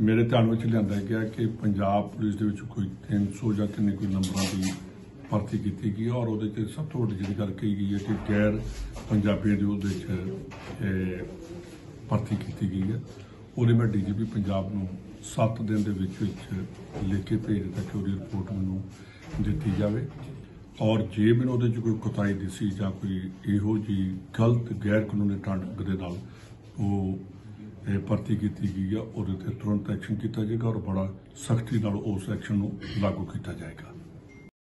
ਮੇਰੇ ਧਿਆਨ ਵਿੱਚ ਲਿਆਂਦਾ ਗਿਆ ਕਿ ਪੰਜਾਬ ਪੁਲਿਸ ਦੇ ਵਿੱਚ ਕੋਈ 300 ਜਾਂ ਕਿੰਨੇ ਕੋਈ ਨੰਬਰਾਂ ਦੀ ਭਰਤੀ ਕੀਤੀ ਗਈ ਹੈ ਔਰ ਉਹਦੇ 'ਤੇ ਸਭ ਤੋਂ ਵੱਡੀ ਜਿਹੜੀ ਗੱਲ ਕਹੀ ਗਈ ਹੈ ਕਿ ਗੈਰ ਪੰਜਾਬੀਆਂ ਦੀ ਉਹਦੇ ਚ ਭਰਤੀ ਕੀਤੀ ਗਈ ਹੈ। ਉਹਦੇ ਮੈਂ ਡੀਜੀਪੀ ਪੰਜਾਬ ਨੂੰ 7 ਦਿਨ ਦੇ ਵਿੱਚ ਵਿੱਚ ਲਿਖ ਕੇ ਭੇਜ ਦਿੱਤਾ ਕਿ ਉਹਦੀ ਰਿਪੋਰਟ ਮੈਨੂੰ ਦਿੱਤੀ ਜਾਵੇ। ਔਰ ਜੇ ਮੈਨੂੰ ਉਹਦੇ ਚ ਕੋਈ ਕੁਤਾਈ ਦਿਸੀ ਜਾਂ ਕੋਈ ਇਹੋ ਜੀ ਗਲਤ ਗੈਰ ਕਾਨੂੰਨੀ ਢੰਗ ਦੇ ਨਾਲ ਉਹ ਭਰਤੀ ਕੀਤੀ ਗਈ ਆ, ਉਹਦੇ ਤੇ ਤੁਰੰਤ ਐਕਸ਼ਨ ਕੀਤਾ ਜਾਏਗਾ ਔਰ ਬੜਾ ਸਖਤੀ ਨਾਲ ਉਸ ਐਕਸ਼ਨ ਨੂੰ ਲਾਗੂ ਕੀਤਾ ਜਾਏਗਾ।